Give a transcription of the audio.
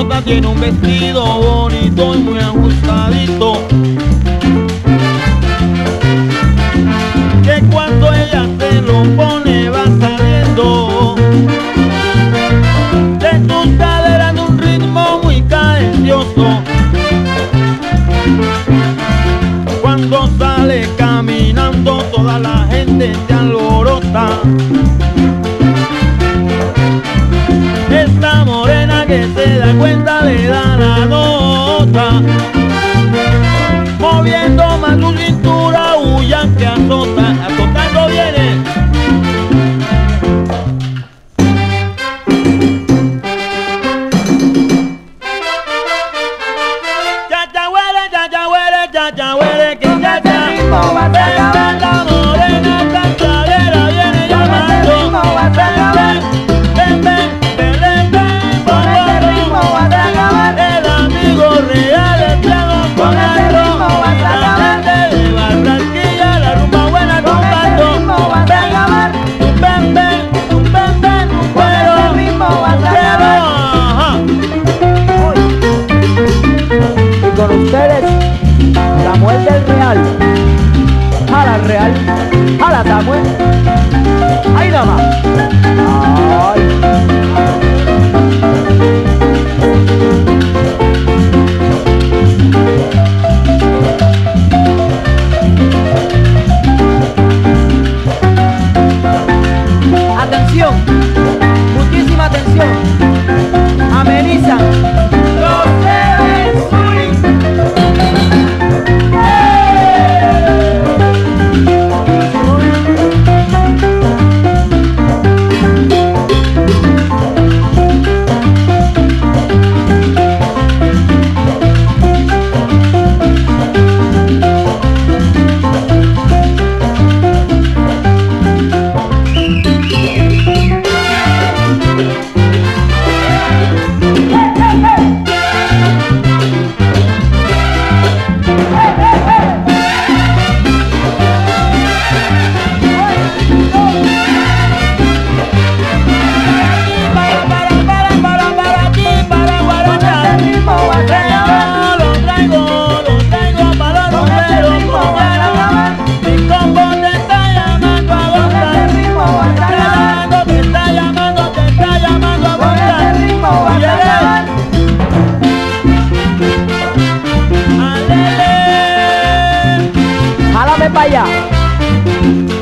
Carlota tiene un vestido bonito y muy ajustadito. que se da cuenta le da la nota. Moviendo más su cintura, huyan que azota, azotando viene. Chacha huele, chacha huele, chacha huele, que chacha. 날 Thank you. fire.